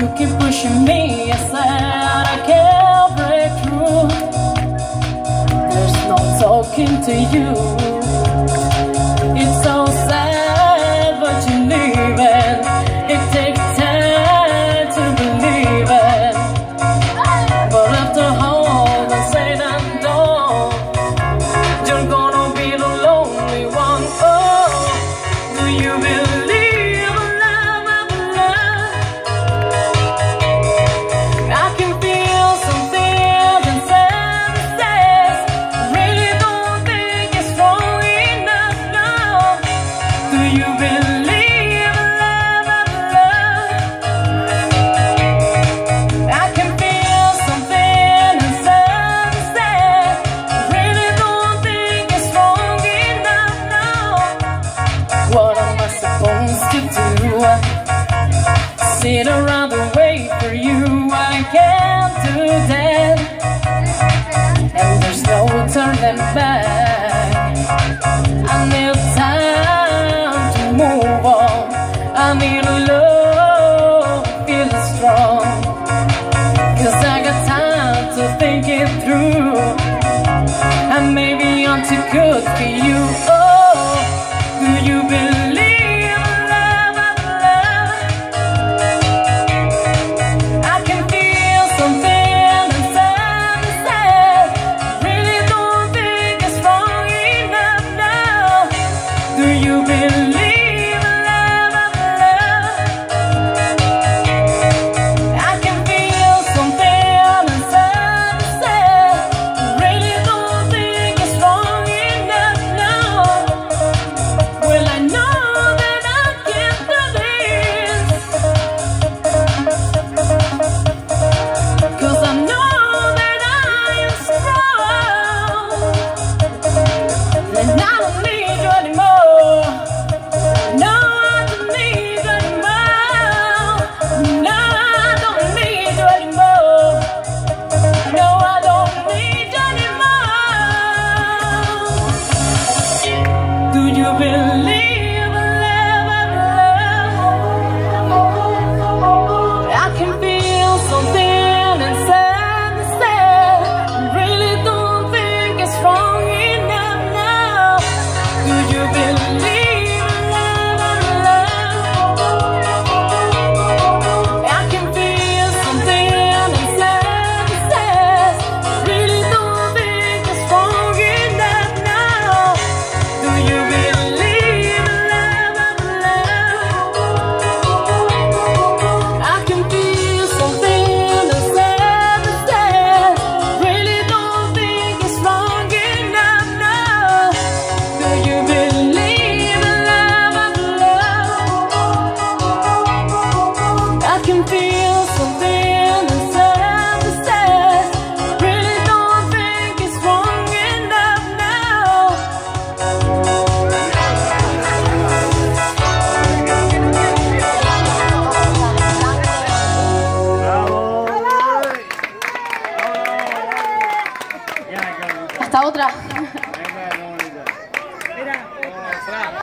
You keep pushing me, aside. I can't break through There's no talking to you sit around and wait for you. I can't do that. And there's no turning back. I need time to move on. I need love feeling strong. Cause I got time to think it through. And maybe I'm too good for you. Oh. believe. Hasta otra.